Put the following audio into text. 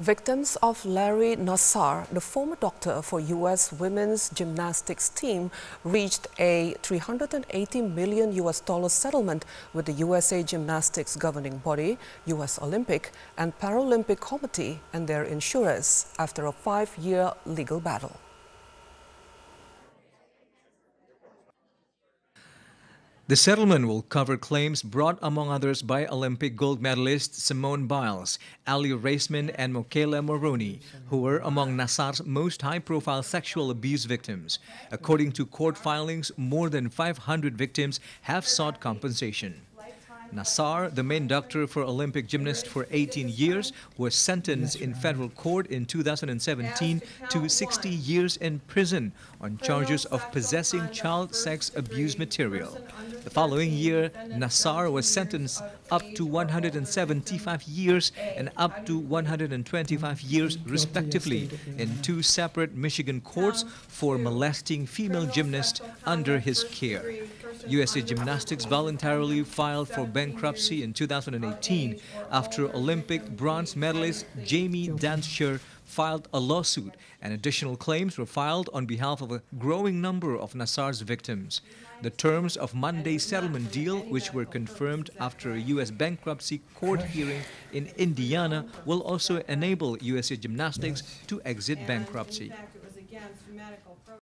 Victims of Larry Nassar, the former doctor for U.S. women's gymnastics team, reached a 380 million U.S. dollar settlement with the USA Gymnastics governing body, U.S. Olympic and Paralympic Committee and their insurers after a five-year legal battle. The settlement will cover claims brought, among others, by Olympic gold medalists Simone Biles, Aly Raisman, and McKayla Maroney, who were among Nassar's most high-profile sexual abuse victims. According to court filings, more than 500 victims have sought compensation. Nassar, the main doctor for Olympic gymnast for 18 years, was sentenced in federal court in 2017 to 60 years in prison on charges of possessing child sex abuse material. The following year, Nassar was sentenced up to 175 years and up to 125 years respectively in two separate Michigan courts for molesting female gymnasts under his care. USA Gymnastics voluntarily filed for bankruptcy in 2018 after Olympic bronze medalist Jamie Dantzscher filed a lawsuit and additional claims were filed on behalf of a growing number of Nassar's victims. The terms of Monday's settlement deal, which were confirmed after a U.S. bankruptcy court hearing in Indiana, will also enable USA Gymnastics to exit bankruptcy.